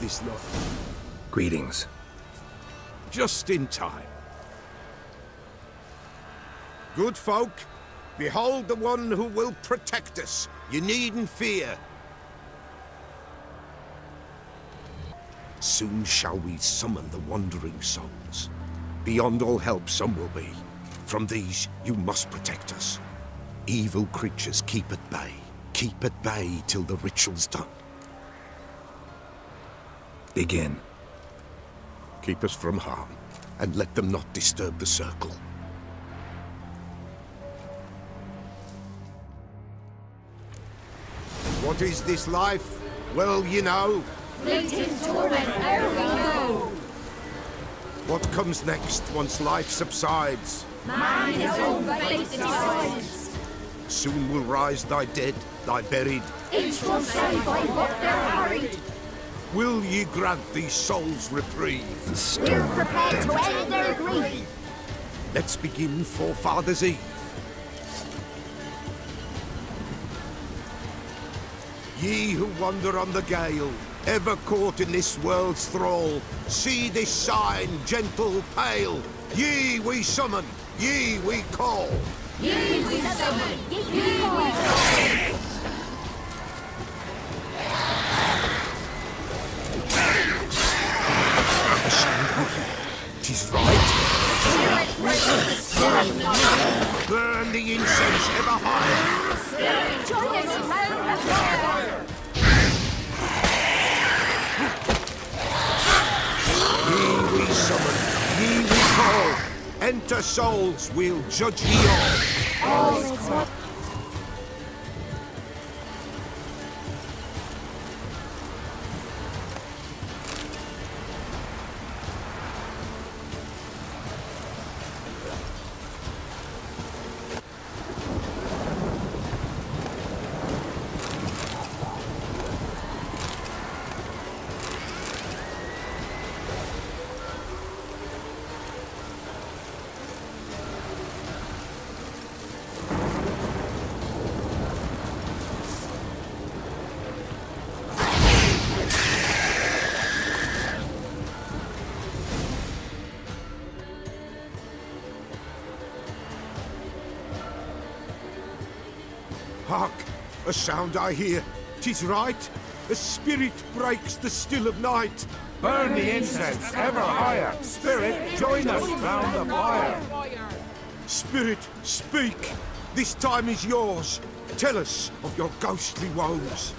this lot. Greetings. Just in time. Good folk, behold the one who will protect us. You needn't fear. Soon shall we summon the wandering souls. Beyond all help some will be. From these, you must protect us. Evil creatures keep at bay. Keep at bay till the ritual's done. Begin. Keep us from harm, and let them not disturb the circle. What is this life? Well, you know. Fleeting torment, ere we know. What comes next once life subsides? Man his own fate decides. Soon will rise thy dead, thy buried. Each will say by what they're harried. Will ye grant these souls reprieve? The storm Prepared to end their grief. Let's begin Forefathers' Eve. Ye who wander on the gale, ever caught in this world's thrall, see this sign, gentle, pale. Ye we summon, ye we call. Ye we summon, ye we call. Enter souls, we'll judge ye all. All Hark! A sound I hear. Tis right. A spirit breaks the still of night. Burn the incense ever higher. Spirit, join us round the fire. Spirit, speak. This time is yours. Tell us of your ghostly woes.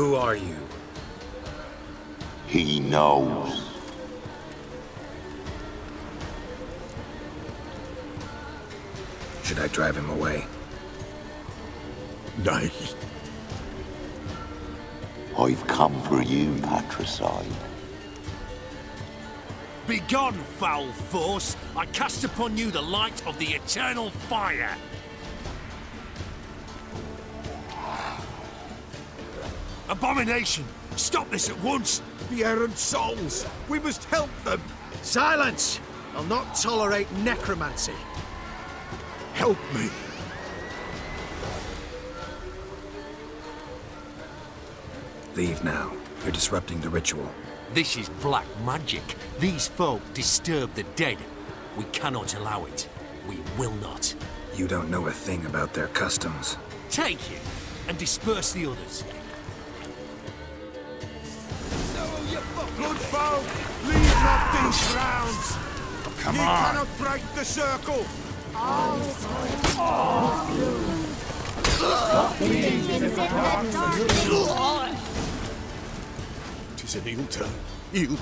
Who are you? He knows. Should I drive him away? Nay. I've come for you, patricide. Begone, foul force! I cast upon you the light of the eternal fire! Abomination! Stop this at once! The errant souls. We must help them. Silence! I'll not tolerate necromancy. Help me. Leave now. You're disrupting the ritual. This is black magic. These folk disturb the dead. We cannot allow it. We will not. You don't know a thing about their customs. Take him and disperse the others. Leave not these grounds. Come Ye on. cannot break the circle. Tis an ill turn. Ill.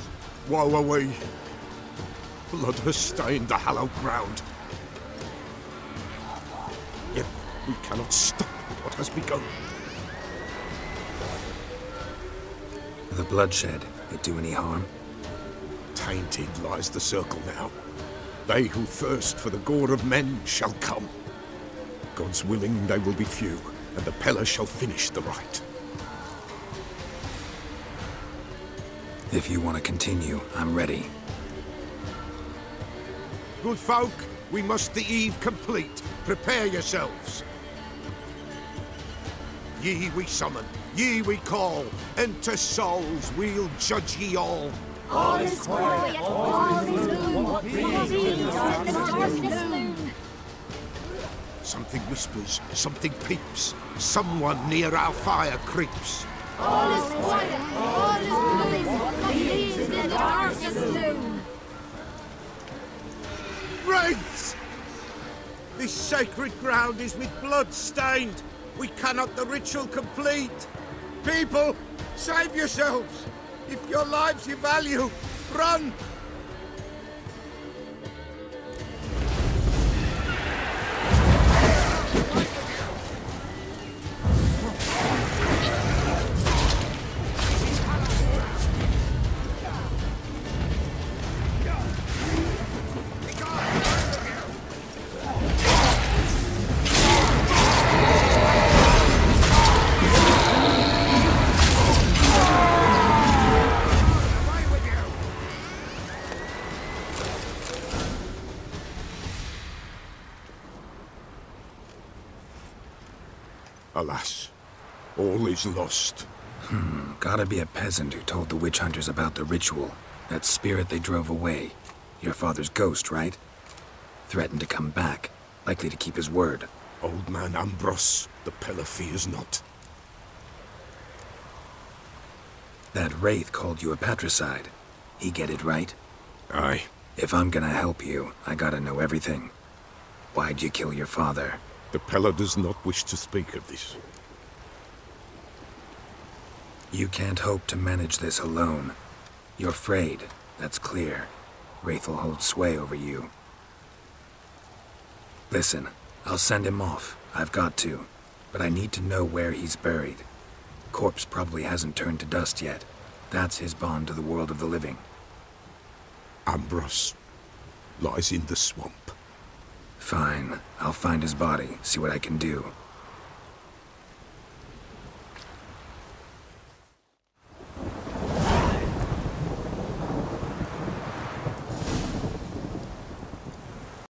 Woe away. Blood has stained the hallowed ground. Yet we cannot stop what has begun. The bloodshed, it do any harm? Tainted lies the circle now. They who thirst for the gore of men shall come. God's willing they will be few, and the Pellar shall finish the rite. If you want to continue, I'm ready. Good folk, we must the eve complete. Prepare yourselves. Ye we summon, ye we call, enter souls, we'll judge ye all. All is quiet, all is gloom. Reveals in the darkness loom. Something whispers, something peeps. Someone near our fire creeps. All is quiet, all is gloom. Reveals in the darkness loom. Wraiths! This sacred ground is with blood stained. We cannot the ritual complete. People, save yourselves. If your lives you value, run! Alas, all is lost. Hmm, gotta be a peasant who told the witch hunters about the ritual. That spirit they drove away. Your father's ghost, right? Threatened to come back. Likely to keep his word. Old man Ambros, the Pellar fears not. That wraith called you a patricide. He get it right? Aye, If I'm gonna help you, I gotta know everything. Why'd you kill your father? The Pellar does not wish to speak of this. You can't hope to manage this alone. You're afraid, that's clear. Wraith will hold sway over you. Listen, I'll send him off. I've got to. But I need to know where he's buried. Corpse probably hasn't turned to dust yet. That's his bond to the world of the living. Ambros lies in the swamp. Fine. I'll find his body, see what I can do.